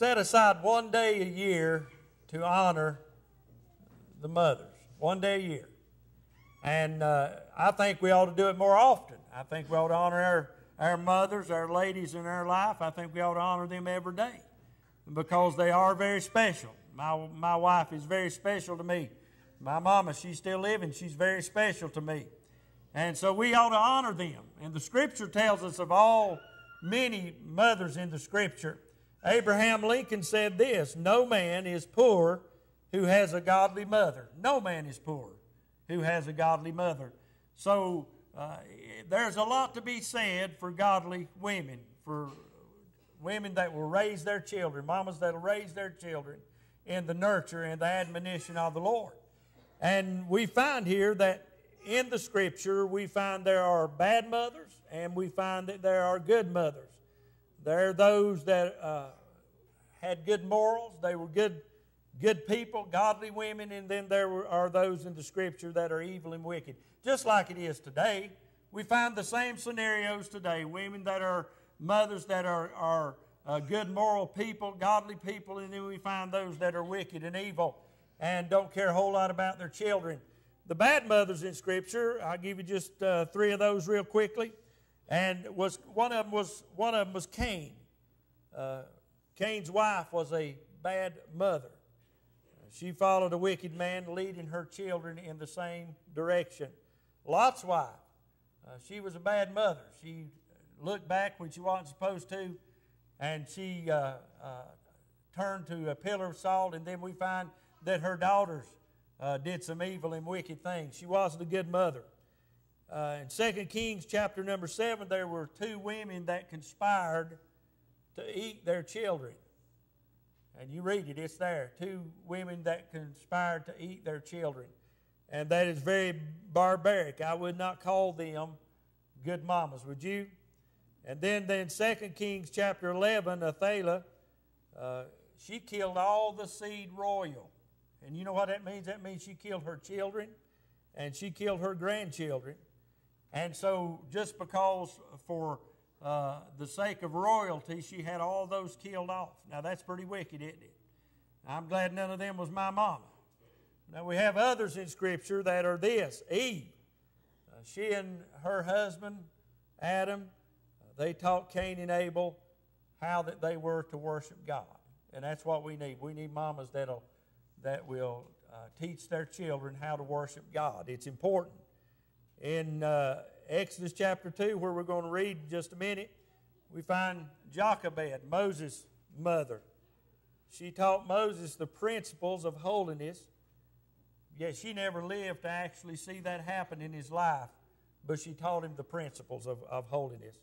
set aside one day a year to honor the mothers, one day a year. And uh, I think we ought to do it more often. I think we ought to honor our, our mothers, our ladies in our life. I think we ought to honor them every day because they are very special. My, my wife is very special to me. My mama, she's still living. She's very special to me. And so we ought to honor them. And the scripture tells us of all many mothers in the scripture. Abraham Lincoln said this No man is poor who has a godly mother. No man is poor who has a godly mother. So uh, there's a lot to be said for godly women, for women that will raise their children, mamas that will raise their children in the nurture and the admonition of the Lord. And we find here that in the scripture, we find there are bad mothers and we find that there are good mothers. There are those that uh, had good morals, they were good, good people, godly women, and then there are those in the scripture that are evil and wicked. Just like it is today, we find the same scenarios today women that are mothers that are, are uh, good moral people, godly people, and then we find those that are wicked and evil and don't care a whole lot about their children. The bad mothers in Scripture, I'll give you just uh, three of those real quickly. And was one of them was one of them was Cain. Uh, Cain's wife was a bad mother. She followed a wicked man, leading her children in the same direction. Lot's wife, uh, she was a bad mother. She looked back when she wasn't supposed to, and she uh, uh, turned to a pillar of salt. And then we find that her daughters uh, did some evil and wicked things. She wasn't a good mother. Uh, in 2 Kings chapter number 7, there were two women that conspired to eat their children. And you read it, it's there. Two women that conspired to eat their children. And that is very barbaric. I would not call them good mamas, would you? And then, then 2 Kings chapter 11, Athaliah, uh, she killed all the seed royal. And you know what that means? That means she killed her children and she killed her grandchildren. And so, just because for uh, the sake of royalty, she had all those killed off. Now, that's pretty wicked, isn't it? I'm glad none of them was my mama. Now, we have others in Scripture that are this Eve. Uh, she and her husband, Adam, uh, they taught Cain and Abel how that they were to worship God. And that's what we need. We need mamas that'll that will uh, teach their children how to worship God. It's important. In uh, Exodus chapter 2, where we're going to read in just a minute, we find Jochebed, Moses' mother. She taught Moses the principles of holiness. Yet she never lived to actually see that happen in his life, but she taught him the principles of, of holiness.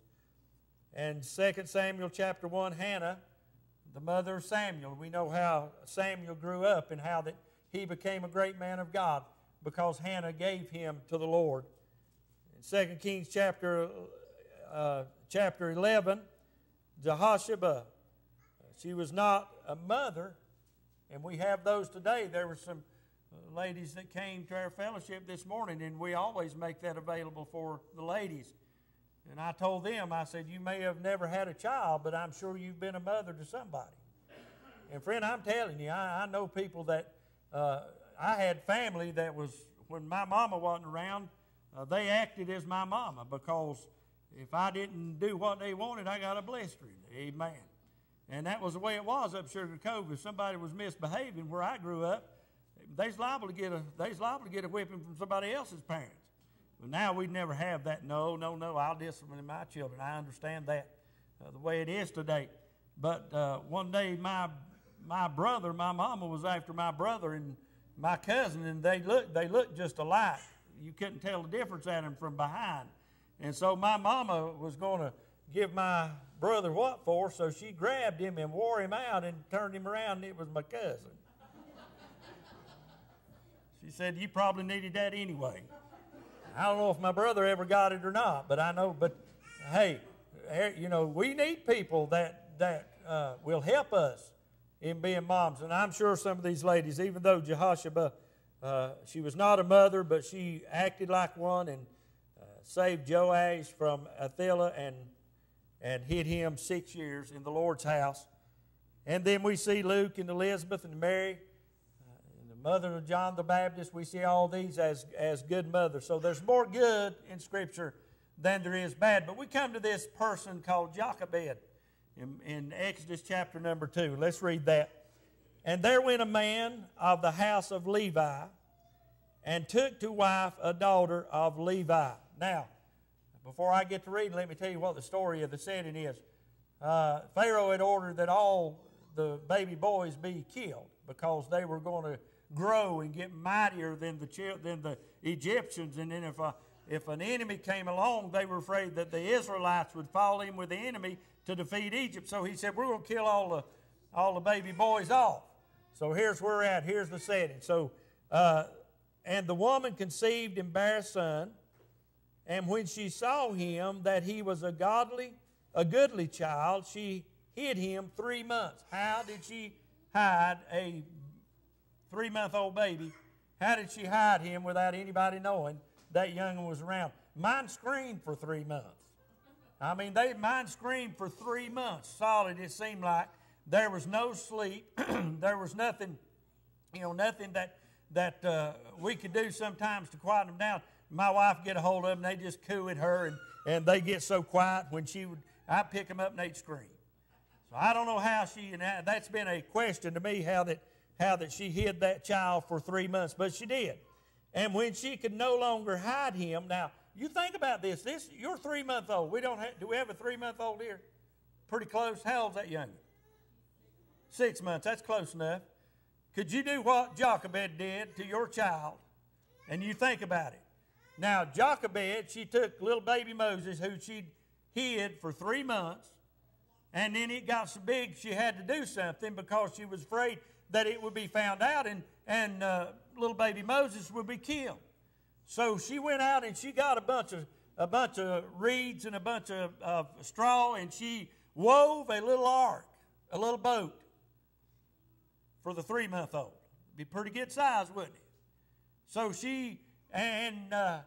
And 2 Samuel chapter 1, Hannah the mother of Samuel. We know how Samuel grew up and how that he became a great man of God because Hannah gave him to the Lord. In 2 Kings chapter, uh, chapter 11, Jehosheba, she was not a mother, and we have those today. There were some ladies that came to our fellowship this morning, and we always make that available for the ladies. And I told them, I said, You may have never had a child, but I'm sure you've been a mother to somebody. And friend, I'm telling you, I, I know people that uh, I had family that was, when my mama wasn't around, uh, they acted as my mama because if I didn't do what they wanted, I got a blistering. Amen. And that was the way it was up Sugar Cove. If somebody was misbehaving where I grew up, they's liable to get a they's liable to get a whipping from somebody else's parents. But now we never have that. No, no, no. I'll discipline my children. I understand that uh, the way it is today. But uh, one day, my my brother, my mama was after my brother and my cousin, and they looked they looked just alike. You couldn't tell the difference at them from behind. And so my mama was going to give my brother what for, so she grabbed him and wore him out and turned him around, and it was my cousin. she said, You probably needed that anyway. I don't know if my brother ever got it or not, but I know. But hey, you know, we need people that that uh, will help us in being moms, and I'm sure some of these ladies, even though Jehosheba, uh, she was not a mother, but she acted like one and uh, saved Joash from Athaliah and and hid him six years in the Lord's house. And then we see Luke and Elizabeth and Mary, uh, and the mother of John the Baptist. We see all these as, as good mothers. So there's more good in Scripture than there is bad. But we come to this person called Jochebed in, in Exodus chapter number 2. Let's read that. And there went a man of the house of Levi and took to wife a daughter of Levi. Now, before I get to reading, let me tell you what the story of the setting is. Uh, Pharaoh had ordered that all the baby boys be killed because they were going to grow and get mightier than the, than the Egyptians. And then if, a, if an enemy came along, they were afraid that the Israelites would fall in with the enemy to defeat Egypt. So he said, We're going to kill all the, all the baby boys off. So here's where we're at. Here's the setting. So, uh, and the woman conceived and bare a son. And when she saw him that he was a godly, a goodly child, she hid him three months. How did she hide a three month old baby? How did she hide him without anybody knowing that young one was around? Mine screamed for three months. I mean, they mine screamed for three months solid. It seemed like there was no sleep. there was nothing, you know, nothing that that uh, we could do sometimes to quiet them down. My wife get a hold of them, they just coo at her, and, and they get so quiet when she would. I pick them up and they'd scream. So I don't know how she, and that's been a question to me how that how that she hid that child for three months, but she did. And when she could no longer hide him, now you think about this. This you're three month old. We don't have, do we have a three month old here? Pretty close. How old's that young? Six months. That's close enough. Could you do what Jochebed did to your child? And you think about it. Now, Jochebed, she took little baby Moses, who she hid for three months, and then it got so big she had to do something because she was afraid that it would be found out and, and uh, little baby Moses would be killed. So she went out and she got a bunch of a bunch of reeds and a bunch of, of straw, and she wove a little ark, a little boat for the three month old. Be pretty good size, wouldn't it? So she and uh,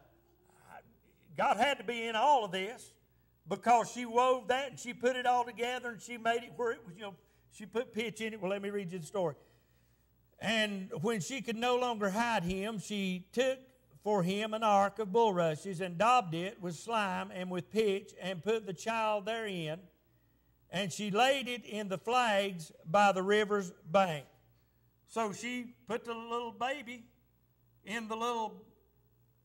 God had to be in all of this because she wove that and she put it all together and she made it where it was, you know, she put pitch in it. Well, let me read you the story. And when she could no longer hide him, she took for him an ark of bulrushes and daubed it with slime and with pitch and put the child therein. And she laid it in the flags by the river's bank. So she put the little baby in the little,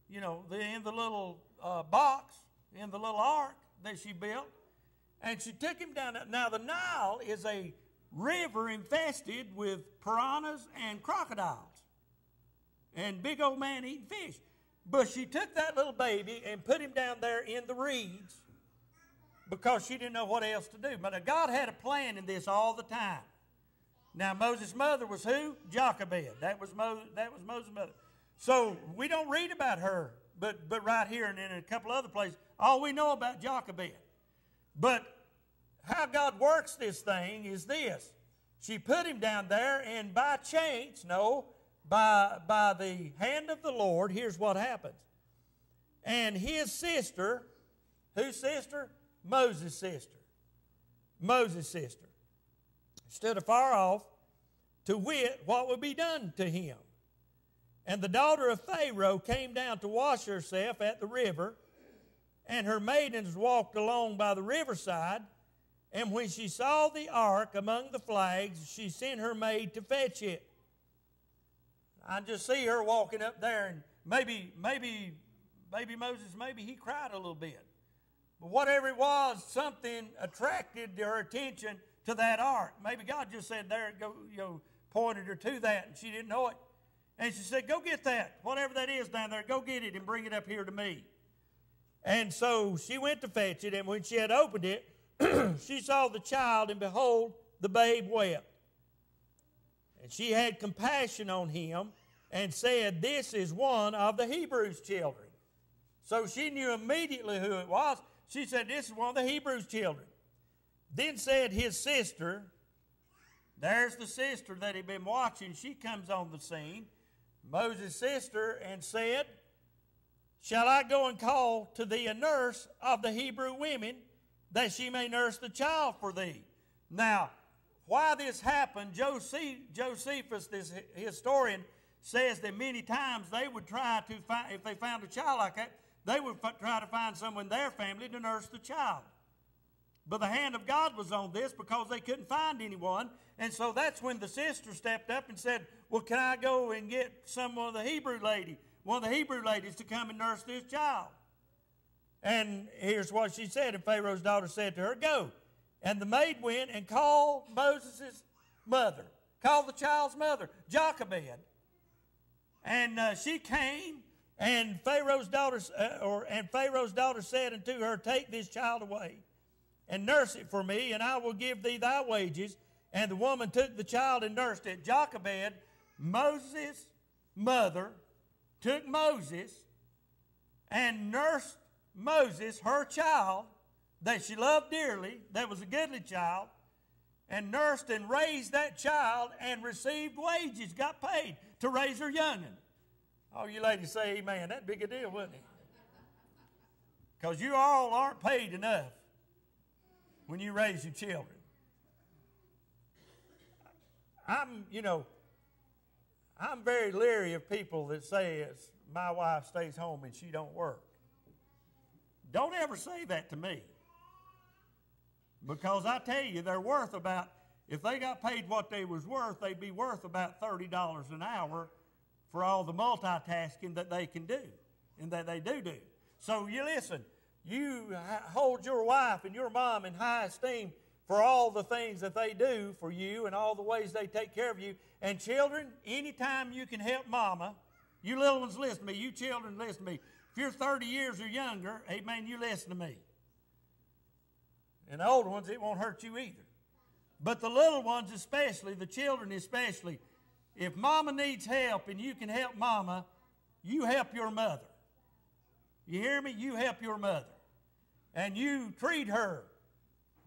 you know, the, in the little uh, box, in the little ark that she built, and she took him down. Now, the Nile is a river infested with piranhas and crocodiles and big old man eating fish. But she took that little baby and put him down there in the reeds because she didn't know what else to do. But God had a plan in this all the time. Now Moses' mother was who? Jochebed. That was Mo, that was Moses' mother. So we don't read about her, but but right here and in a couple other places, all we know about Jochebed. But how God works this thing is this. She put him down there, and by chance, no, by, by the hand of the Lord, here's what happens. And his sister, whose sister? Moses' sister. Moses' sister. Stood afar off to wit what would be done to him. And the daughter of Pharaoh came down to wash herself at the river, and her maidens walked along by the riverside. And when she saw the ark among the flags, she sent her maid to fetch it. I just see her walking up there, and maybe, maybe, maybe Moses, maybe he cried a little bit. But whatever it was, something attracted her attention to that ark. Maybe God just said there, go, you know, pointed her to that, and she didn't know it. And she said, Go get that, whatever that is down there, go get it and bring it up here to me. And so she went to fetch it, and when she had opened it, she saw the child, and behold, the babe wept. And she had compassion on him and said, This is one of the Hebrews' children. So she knew immediately who it was. She said, This is one of the Hebrews' children. Then said his sister, There's the sister that he'd been watching. She comes on the scene, Moses' sister, and said, Shall I go and call to thee a nurse of the Hebrew women that she may nurse the child for thee? Now, why this happened, Josephus, this historian, says that many times they would try to find, if they found a child like that, they would try to find someone in their family to nurse the child. But the hand of God was on this because they couldn't find anyone. And so that's when the sister stepped up and said, Well, can I go and get someone of the Hebrew lady, one of the Hebrew ladies to come and nurse this child? And here's what she said. And Pharaoh's daughter said to her, Go. And the maid went and called Moses' mother, called the child's mother, Jochebed. And uh, she came, and Pharaoh's daughter, uh, or and Pharaoh's daughter said unto her, Take this child away, and nurse it for me, and I will give thee thy wages. And the woman took the child and nursed it. Jochebed, Moses' mother, took Moses and nursed Moses, her child, that she loved dearly, that was a goodly child, and nursed and raised that child and received wages, got paid to raise her youngin. Oh, you ladies say amen. That'd be a deal, wouldn't it? Because you all aren't paid enough when you raise your children. I'm, you know, I'm very leery of people that say it's my wife stays home and she don't work. Don't ever say that to me. Because I tell you, they're worth about, if they got paid what they was worth, they'd be worth about $30 an hour for all the multitasking that they can do and that they do do. So you listen, you hold your wife and your mom in high esteem for all the things that they do for you and all the ways they take care of you. And children, anytime you can help mama, you little ones listen to me, you children listen to me. If you're 30 years or younger, amen, you listen to me. And the older ones, it won't hurt you either. But the little ones, especially, the children especially, if mama needs help and you can help mama, you help your mother. You hear me? You help your mother. And you treat her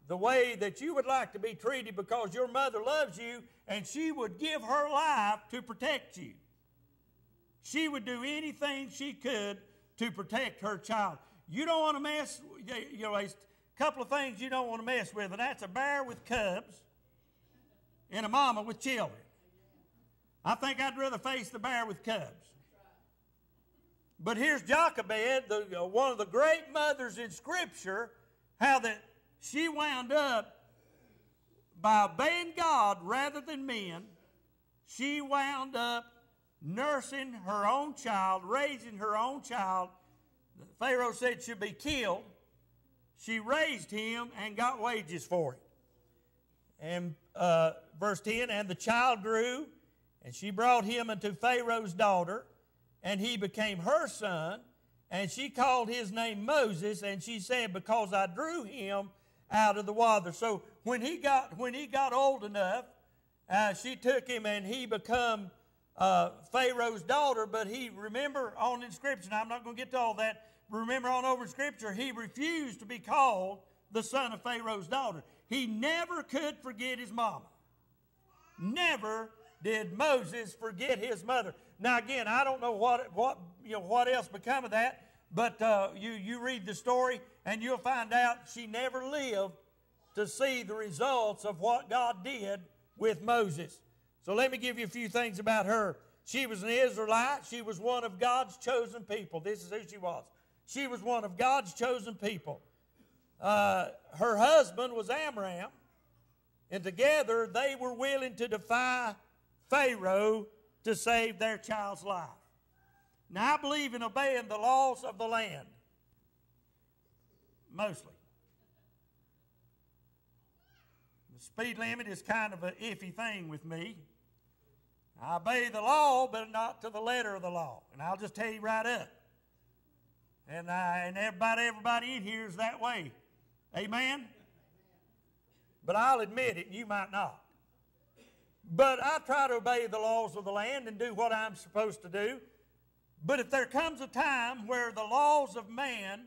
the way that you would like to be treated because your mother loves you and she would give her life to protect you. She would do anything she could to protect her child. You don't want to mess, you know, a couple of things you don't want to mess with, and that's a bear with cubs and a mama with children. I think I'd rather face the bear with cubs. But here's Jochebed, the, uh, one of the great mothers in Scripture, how that she wound up by obeying God rather than men. She wound up nursing her own child, raising her own child. Pharaoh said should be killed she raised him and got wages for it. And uh, verse 10 And the child grew, and she brought him unto Pharaoh's daughter, and he became her son. And she called his name Moses, and she said, Because I drew him out of the water. So when he got when he got old enough, uh, she took him and he become uh, Pharaoh's daughter. But he remember on inscription, I'm not going to get to all that remember on over in Scripture, he refused to be called the son of Pharaoh's daughter. He never could forget his mama. Never did Moses forget his mother. Now again, I don't know what what you know what else become of that, but uh, you you read the story and you'll find out she never lived to see the results of what God did with Moses. So let me give you a few things about her. She was an Israelite. She was one of God's chosen people. This is who she was. She was one of God's chosen people. Uh, her husband was Amram, and together they were willing to defy Pharaoh to save their child's life. Now, I believe in obeying the laws of the land, mostly. The speed limit is kind of an iffy thing with me. I obey the law, but not to the letter of the law. And I'll just tell you right up. And, I, and everybody, everybody in here is that way. Amen? But I'll admit it, and you might not. But I try to obey the laws of the land and do what I'm supposed to do. But if there comes a time where the laws of man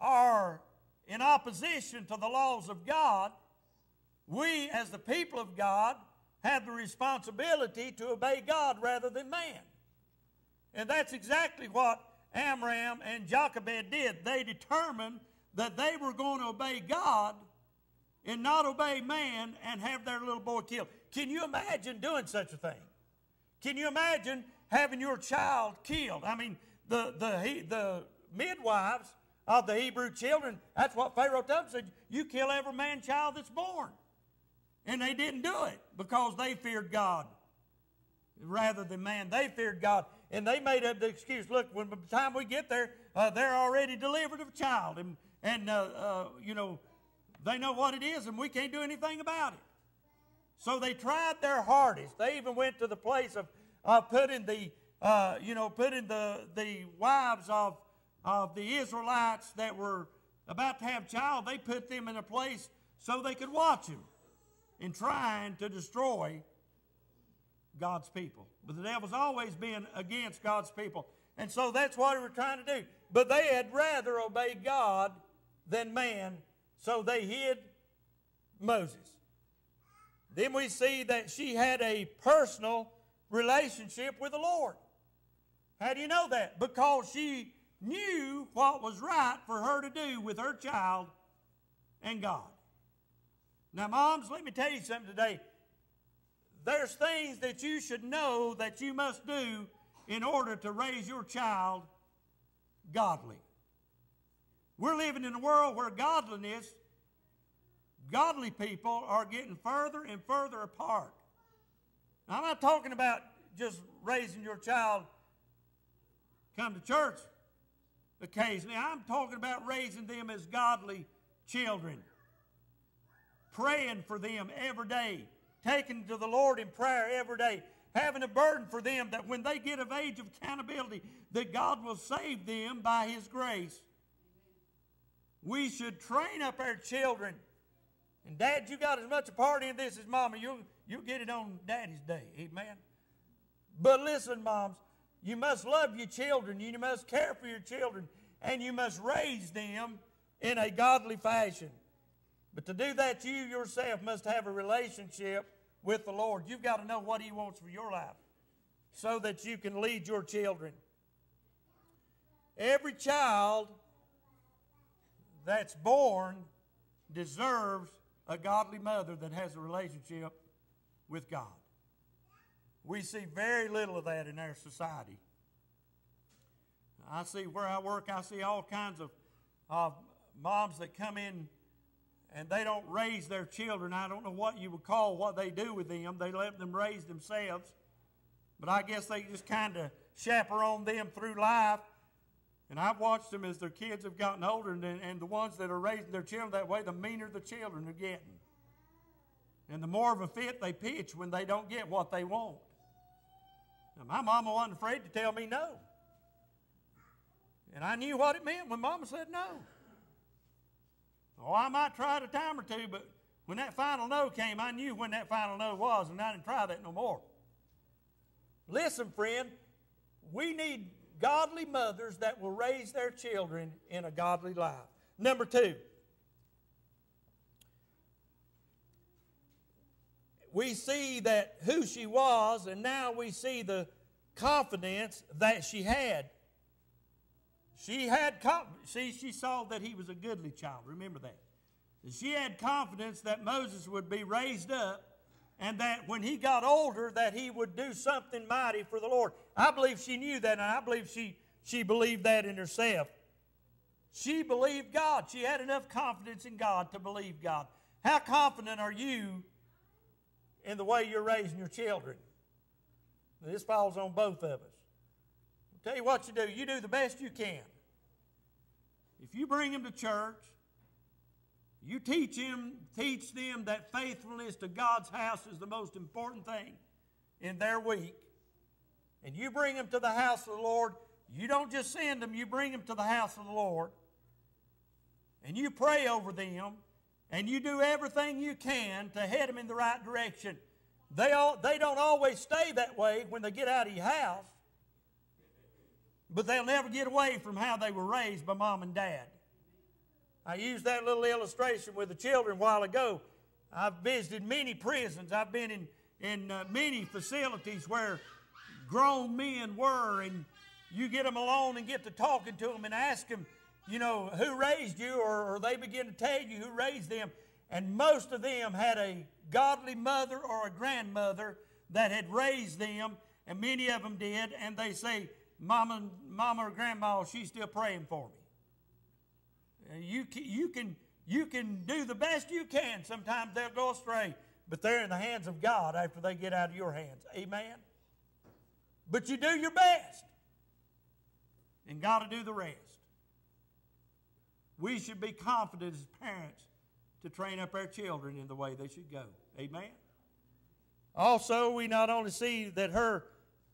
are in opposition to the laws of God, we, as the people of God, have the responsibility to obey God rather than man. And that's exactly what Amram and Jochebed did. They determined that they were going to obey God and not obey man and have their little boy killed. Can you imagine doing such a thing? Can you imagine having your child killed? I mean, the, the, the midwives of the Hebrew children, that's what Pharaoh told them, said, you kill every man child that's born. And they didn't do it because they feared God rather than man. They feared God. And they made up the excuse, look, when by the time we get there, uh, they're already delivered of a child. And, and uh, uh, you know, they know what it is, and we can't do anything about it. So they tried their hardest. They even went to the place of, of putting the, uh, you know, putting the, the wives of, of the Israelites that were about to have child, they put them in a place so they could watch them in trying to destroy God's people. But the devil's always been against God's people. And so that's what they were trying to do. But they had rather obey God than man, so they hid Moses. Then we see that she had a personal relationship with the Lord. How do you know that? Because she knew what was right for her to do with her child and God. Now, moms, let me tell you something today. There's things that you should know that you must do in order to raise your child godly. We're living in a world where godliness, godly people are getting further and further apart. Now, I'm not talking about just raising your child come to church occasionally. I'm talking about raising them as godly children, praying for them every day, taking to the Lord in prayer every day, having a burden for them that when they get of age of accountability, that God will save them by His grace. We should train up our children. And Dad, you got as much a part in this as Mama. You'll, you'll get it on Daddy's day. Amen. But listen, moms, you must love your children. You must care for your children. And you must raise them in a godly fashion. But to do that, you yourself must have a relationship with the Lord. You've got to know what He wants for your life so that you can lead your children. Every child that's born deserves a godly mother that has a relationship with God. We see very little of that in our society. I see where I work, I see all kinds of, of moms that come in and they don't raise their children. I don't know what you would call what they do with them. They let them raise themselves. But I guess they just kind of chaperone them through life. And I've watched them as their kids have gotten older, and, and the ones that are raising their children that way, the meaner the children are getting. And the more of a fit they pitch when they don't get what they want. Now, my mama wasn't afraid to tell me no. And I knew what it meant when mama said no. Oh, I might try it a time or two, but when that final no came, I knew when that final no was, and I didn't try that no more. Listen, friend, we need godly mothers that will raise their children in a godly life. Number two, we see that who she was, and now we see the confidence that she had. She had, confidence. see, she saw that he was a goodly child. Remember that. She had confidence that Moses would be raised up and that when he got older that he would do something mighty for the Lord. I believe she knew that and I believe she, she believed that in herself. She believed God. She had enough confidence in God to believe God. How confident are you in the way you're raising your children? This falls on both of us. I'll tell you what you do. You do the best you can. If you bring them to church, you teach them, teach them that faithfulness to God's house is the most important thing in their week. And you bring them to the house of the Lord. You don't just send them, you bring them to the house of the Lord. And you pray over them. And you do everything you can to head them in the right direction. They, all, they don't always stay that way when they get out of your house. But they'll never get away from how they were raised by mom and dad. I used that little illustration with the children a while ago. I've visited many prisons. I've been in, in uh, many facilities where grown men were, and you get them alone and get to talking to them and ask them, you know, who raised you, or, or they begin to tell you who raised them. And most of them had a godly mother or a grandmother that had raised them, and many of them did, and they say, Mama, Mama or Grandma, she's still praying for me. You can, you, can, you can do the best you can. Sometimes they'll go astray, but they're in the hands of God after they get out of your hands. Amen? But you do your best, and God will do the rest. We should be confident as parents to train up our children in the way they should go. Amen? Also, we not only see that her,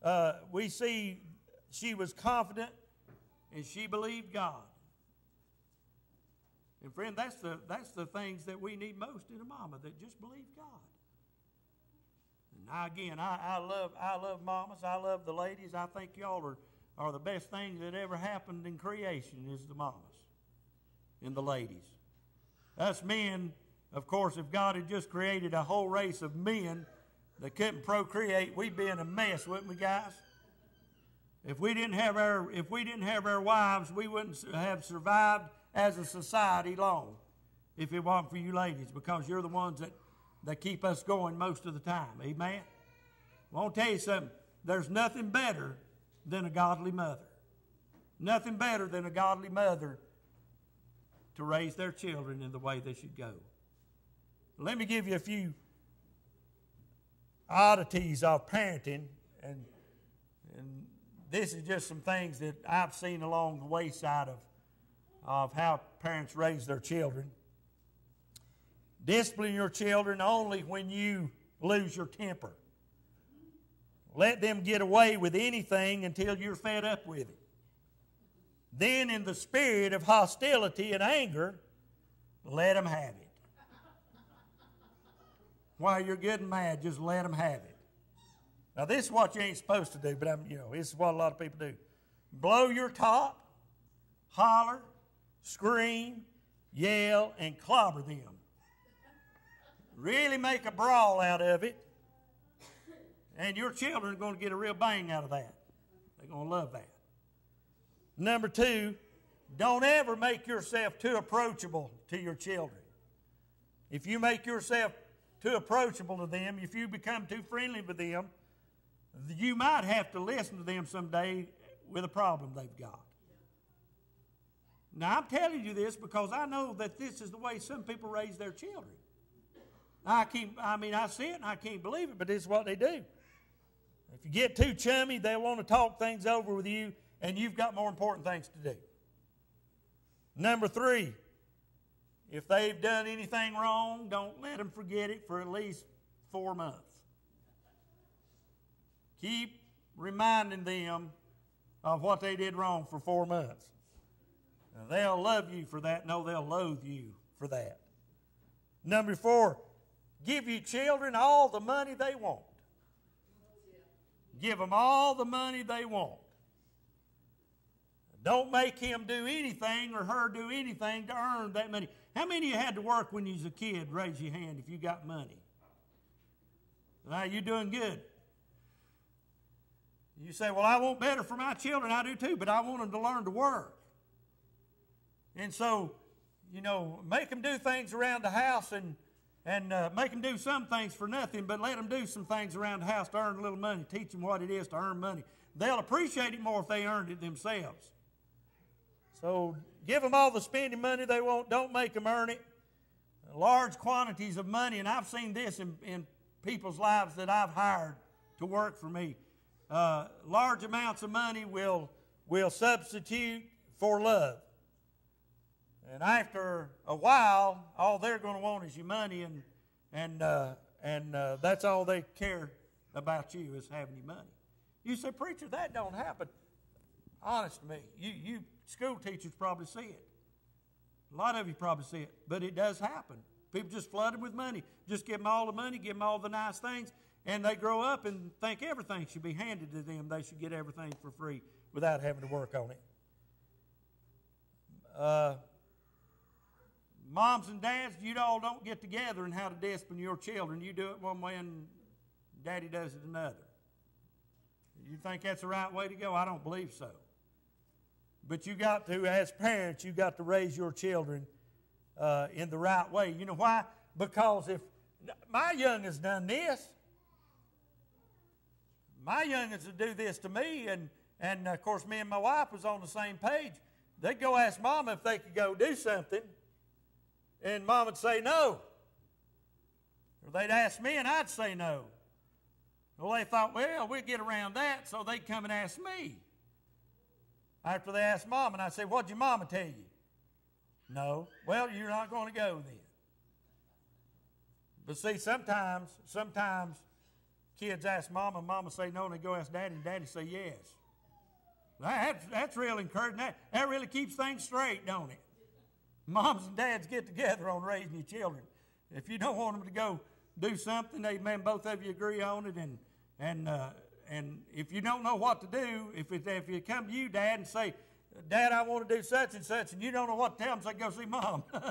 uh, we see she was confident and she believed God. And friend, that's the, that's the things that we need most in a mama that just believe God. Again, I, I love I love mamas. I love the ladies. I think y'all are, are the best things that ever happened in creation is the mamas and the ladies. Us men, of course, if God had just created a whole race of men that couldn't procreate, we'd be in a mess, wouldn't we, guys? If we didn't have our if we didn't have our wives, we wouldn't have survived as a society long. If it wasn't for you ladies, because you're the ones that, that keep us going most of the time. Amen. I want to tell you something. There's nothing better than a godly mother. Nothing better than a godly mother to raise their children in the way they should go. Let me give you a few oddities of parenting, and, and this is just some things that I've seen along the wayside of, of how parents raise their children. Discipline your children only when you lose your temper. Let them get away with anything until you're fed up with it. Then, in the spirit of hostility and anger, let them have it. While you're getting mad, just let them have it. Now, this is what you ain't supposed to do, but I'm, you know, this is what a lot of people do. Blow your top, holler, scream, yell, and clobber them. Really make a brawl out of it, and your children are going to get a real bang out of that. They're going to love that. Number two, don't ever make yourself too approachable to your children. If you make yourself too approachable to them, if you become too friendly with them, you might have to listen to them someday with a problem they've got. Now, I'm telling you this because I know that this is the way some people raise their children. I can't, I mean, I see it and I can't believe it, but this is what they do. If you get too chummy, they want to talk things over with you and you've got more important things to do. Number three, if they've done anything wrong, don't let them forget it for at least four months. Keep reminding them of what they did wrong for four months. They'll love you for that. No, they'll loathe you for that. Number four, give your children all the money they want. Give them all the money they want. Don't make him do anything or her do anything to earn that money. How many of you had to work when you was a kid? Raise your hand if you got money. Now you're doing good. You say, Well, I want better for my children. I do too, but I want them to learn to work. And so, you know, make them do things around the house and, and uh, make them do some things for nothing, but let them do some things around the house to earn a little money. Teach them what it is to earn money. They'll appreciate it more if they earned it themselves. So give them all the spending money they want. Don't make them earn it. Large quantities of money, and I've seen this in, in people's lives that I've hired to work for me. Uh, large amounts of money will, will substitute for love. And after a while, all they're going to want is your money, and, and, uh, and uh, that's all they care about you is having your money. You say, Preacher, that don't happen. Honest to me, you, you School teachers probably see it. A lot of you probably see it, but it does happen. People just flood them with money. Just give them all the money, give them all the nice things, and they grow up and think everything should be handed to them. They should get everything for free without having to work on it. Uh, moms and dads, you all don't get together and how to discipline your children. You do it one way and daddy does it another. You think that's the right way to go? I don't believe so. But you got to, as parents, you got to raise your children uh, in the right way. You know why? Because if my youngins done this, my youngins would do this to me, and, and of course, me and my wife was on the same page. They'd go ask Mama if they could go do something, and Mom would say no. Or they'd ask me, and I'd say no. Well, they thought, well, we'll get around that, so they'd come and ask me. After they asked Mom, and I said, What'd your mama tell you? No. Well, you're not going to go then. But see, sometimes, sometimes kids ask mama, and mama say no, and they go ask daddy, and daddy say yes. That's, that's real encouraging. That, that really keeps things straight, don't it? Moms and dads get together on raising your children. If you don't want them to go do something, amen, both of you agree on it, and, and, uh, and if you don't know what to do, if, it, if you come to you, dad, and say, Dad, I want to do such and such, and you don't know what to tell them, say, go see mom.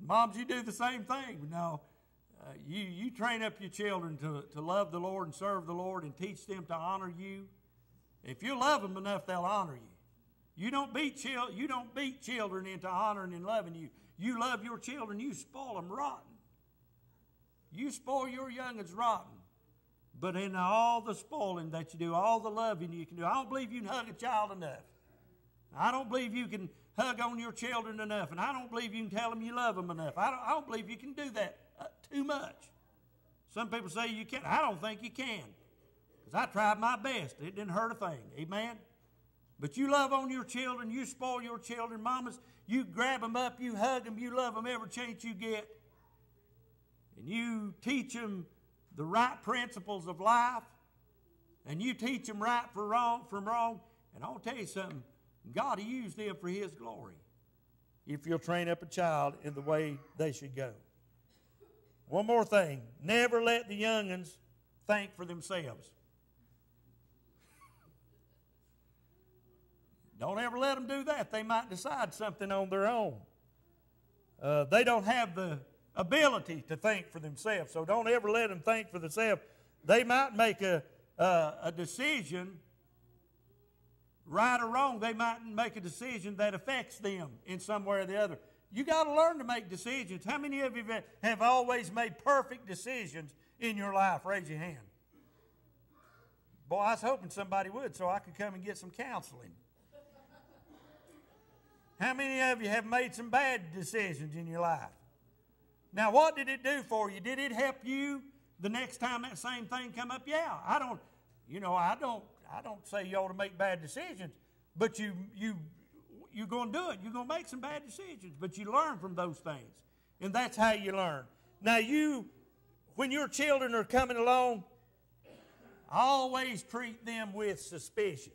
Moms, you do the same thing. No, uh, you, you train up your children to, to love the Lord and serve the Lord and teach them to honor you. If you love them enough, they'll honor you. You don't beat, you don't beat children into honoring and loving you. You love your children, you spoil them rotten. You spoil your youngins rotten. But in all the spoiling that you do, all the loving you can do, I don't believe you can hug a child enough. I don't believe you can hug on your children enough, and I don't believe you can tell them you love them enough. I don't, I don't believe you can do that uh, too much. Some people say you can't. I don't think you can. Because I tried my best. It didn't hurt a thing. Amen? But you love on your children, you spoil your children. Mamas, you grab them up, you hug them, you love them every chance you get. And you teach them the right principles of life. And you teach them right for wrong, from wrong. And I'll tell you something God will use them for His glory if you'll train up a child in the way they should go. One more thing never let the youngins think for themselves. Don't ever let them do that. They might decide something on their own. Uh, they don't have the ability to think for themselves, so don't ever let them think for themselves. They might make a, a decision right or wrong, they might make a decision that affects them in some way or the other. You got to learn to make decisions. How many of you have always made perfect decisions in your life? Raise your hand. Boy, I was hoping somebody would so I could come and get some counseling. How many of you have made some bad decisions in your life? Now, what did it do for you? Did it help you the next time that same thing come up? Yeah, I don't, you know, I don't I don't say you ought to make bad decisions, but you you you're going to do it. You're going to make some bad decisions, but you learn from those things, and that's how you learn. Now you, when your children are coming along, always treat them with suspicion.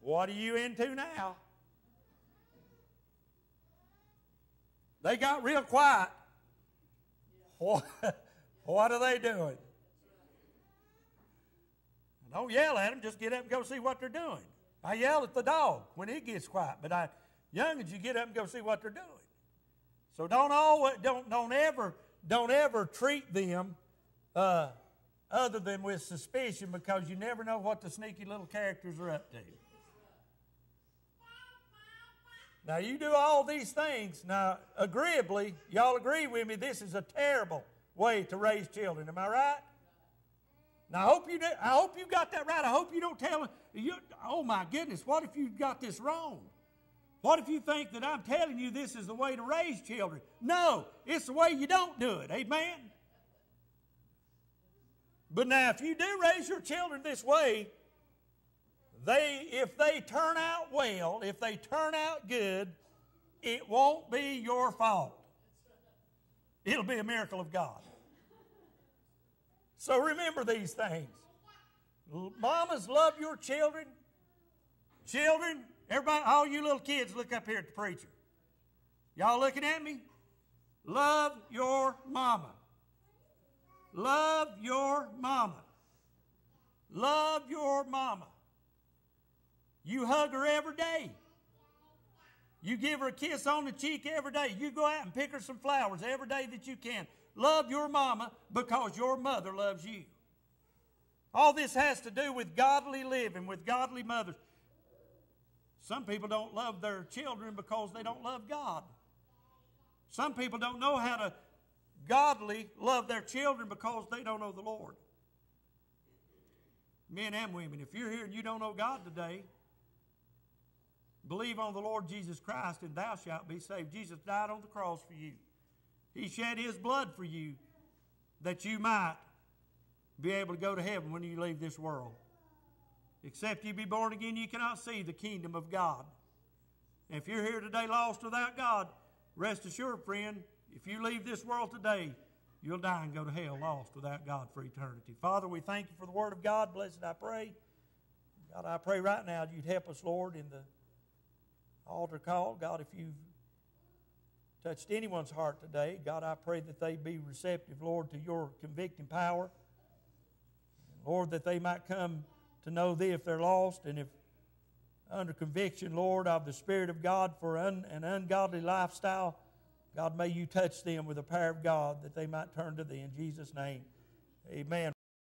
What are you into now? They got real quiet. What, what are they doing? Don't yell at them. Just get up and go see what they're doing. I yell at the dog when he gets quiet, but I, youngins, you get up and go see what they're doing. So don't always, don't, don't ever, don't ever treat them uh, other than with suspicion because you never know what the sneaky little characters are up to. Now you do all these things. Now, agreeably, y'all agree with me. This is a terrible way to raise children. Am I right? Now, I hope you, I hope you got that right. I hope you don't tell you, oh my goodness, what if you got this wrong? What if you think that I'm telling you this is the way to raise children? No, it's the way you don't do it. Amen? But now, if you do raise your children this way, they, if they turn out well, if they turn out good, it won't be your fault. It'll be a miracle of God. So remember these things. Mamas, love your children. Children, everybody, all you little kids, look up here at the preacher. Y'all looking at me? Love your mama. Love your mama. Love your mama. You hug her every day. You give her a kiss on the cheek every day. You go out and pick her some flowers every day that you can. Love your mama because your mother loves you. All this has to do with godly living, with godly mothers. Some people don't love their children because they don't love God. Some people don't know how to godly love their children because they don't know the Lord. Men and women, if you're here and you don't know God today, believe on the Lord Jesus Christ and thou shalt be saved. Jesus died on the cross for you. He shed his blood for you that you might be able to go to heaven when you leave this world. Except you be born again, you cannot see the kingdom of God. if you're here today lost without God, rest assured, friend, if you leave this world today, you'll die and go to hell lost without God for eternity. Father, we thank you for the word of God. Blessed I pray. God, I pray right now you'd help us, Lord, in the altar call. God, if you've touched anyone's heart today, God, I pray that they be receptive, Lord, to your convicting power. Lord, that they might come to know Thee if they're lost and if under conviction, Lord, of the Spirit of God for un, an ungodly lifestyle. God, may you touch them with the power of God that they might turn to Thee. In Jesus' name, amen.